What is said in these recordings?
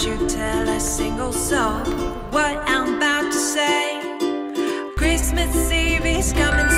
Don't you tell a single soul what I'm about to say. Christmas Eve is coming.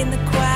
In the quiet